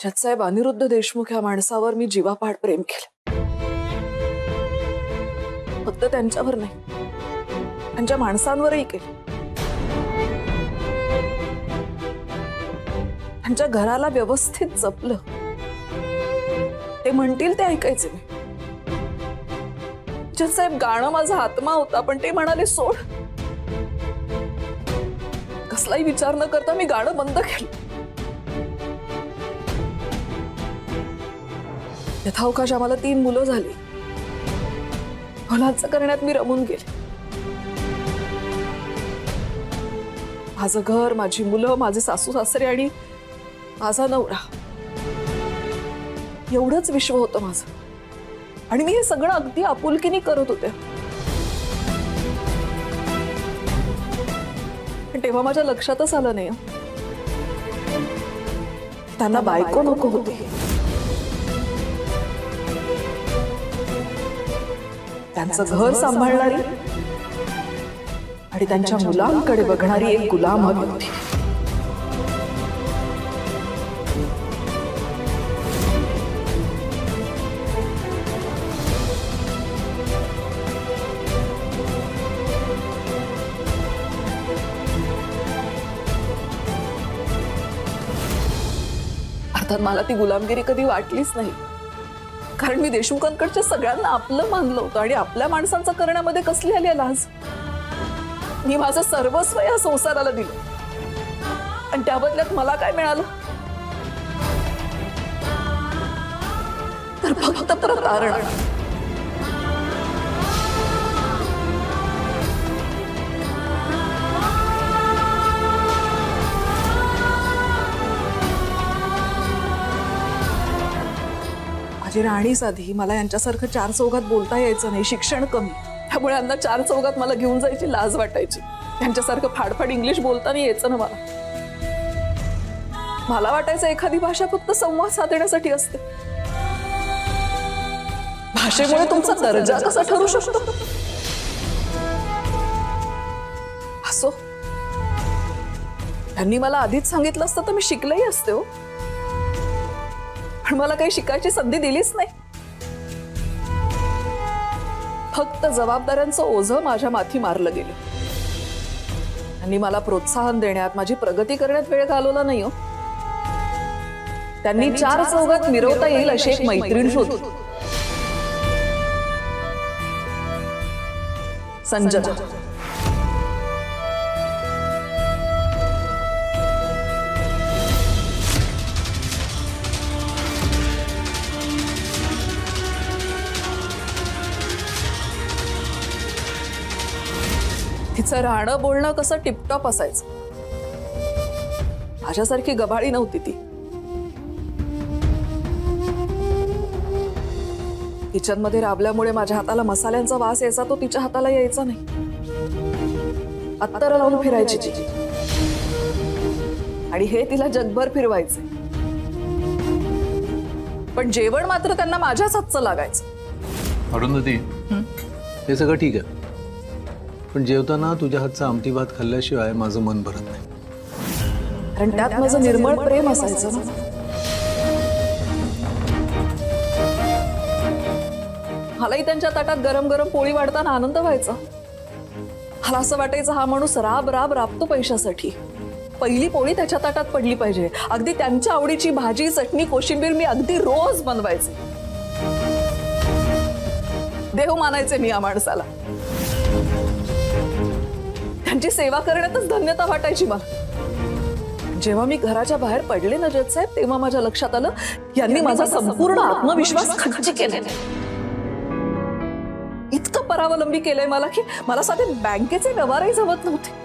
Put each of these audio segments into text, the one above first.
जजसाहेब अनिरुद्ध देशमुख या माणसावर मी जीवापाड प्रेम केलं. फक्त त्यांच्यावर नाही, त्यांच्या माणसांवरही केलं. त्यांच्या घराला व्यवस्थित जपलं. ते म्हणतील ते ऐकायचे मी जजसाहेब गाणं माझा आत्मा होता, पण ते म्हणाले, सोड. कसलाही विचार न करता मी गाणं बंद केलं. यथावकाश आम्हाला तीन मुलं झाली. मुलांचं करण्यात मी रमून गेले. माझं घर माझी मुलं माझे सासू सासरे आणि माझा नवरा. एवढंच विश्व होतं माझं. आणि मी हे सगळं अगदी आपुलकीने करत होते. तेव्हा माझ्या लक्षातच आलं नाही. त्यांना बायको नको होती. घर सांभाळणारी आणि त्यांच्या एक गुलाम हवी होती. अर्थात मला ती गुलामगिरी कधी वाटलीच नाही. कारण मी देशमुखांकडच्या सगळ्यांना आपलं मानलं होतं आणि आपल्या माणसांचं करण्यामध्ये कसली आली लाज मी माझं सर्वस्व या संसाराला दिलं. आणि त्या बदल्यात मला काय मिळालं? तर फक्त प्रतारण माझी राणी साधी मला यांच्यासारखं चार चौघात बोलता यायचं नाही शिक्षण कमी. त्यामुळे यांना चार चौघात मला घेऊन जायची लाज वाटायची. त्यांच्यासारखं फाडफाड इंग्लिश बोलताना यायचं ना मला. मला वाटायचं एखादी भाषा फक्त संवाद साधण्यासाठी असते. भाषेमुळे तुमचा दर्जा कसा ठरू शकतो? असो. त्यांनी मला आधीच सांगितलं असतं तर मी शिकलेही असते हो. पण मला काही शिकायची संधी दिलीच नाही. फक्त जबाबदाऱ्यांचं ओझं माझ्या माथी मारलं गेलं. त्यांनी मला प्रोत्साहन देण्यात माझी प्रगती करण्यात वेळ घालवला नाही हो. त्यांनी चार चौघात मिरवता येईल अशी एक मैत्रीण शोधली संजना. तिचं राहणं बोलणं कसं टिपटॉप असायचं? माझ्यासारखी गबाळी नव्हती ती. किचन मध्ये राबल्यामुळे माझ्या हाताला मसाल्यांचा वास यायचा तो तिच्या हाताला यायचा नाही. अत्तर लावून फिरायची ती. आणि हे तिला जगभर फिरवायचे. पण जेवण मात्र त्यांना माझ्याच हातचं लागायचं. अरुंधती हे सगळं ठीक आहे. पण जेवताना तुझ्या हातचा आमटी भात खाल्ल्याशिवाय माझं मन भरत नाही. कारण त्यात माझं निर्मळ प्रेम असायचं मलाही त्यांच्या ताटात गरम गरम पोळी वाढताना आनंद व्हायचा. मला असं वाटायचं हा माणूस राब राब राबतो पैशासाठी. पहिली पोळी त्याच्या ताटात पडली पाहिजे. अगदी त्यांच्या आवडीची भाजी चटणी कोशिंबीर मी अगदी रोज बनवायचे. देव मानायचे मी या माणसाला. त्यांची सेवा करण्यातच धन्यता वाटायची मला. जेव्हा मी घराच्या बाहेर पडले ना जज साहेब तेव्हा माझ्या लक्षात आलं यांनी माझा संपूर्ण आत्मविश्वास खच्ची केले इतकं परावलंबी केलंय मला की मला साधे बँकेचे व्यवहारही जमत नव्हते.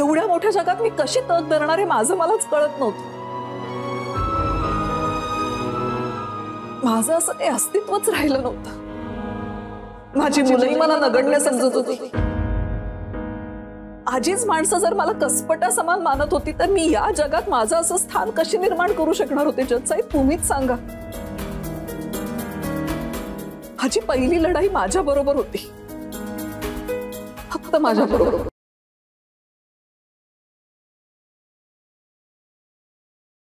एवढ्या मोठ्या जगात मी कशी तग धरणार हे माझं मलाच कळत नव्हतं. माझं असं काही अस्तित्वच राहिलं नव्हतं. माझी मुलंही मला नगण्य समजत होती. आजीच माणसं जर मला कसपटा समान मानत होती, तर मी या जगात माझं असं स्थान कशी निर्माण करू शकणार होते साहेब तुम्हीच सांगा. माझी पहिली लढाई माझ्या बरोबर होती. फक्त माझ्या बरोबर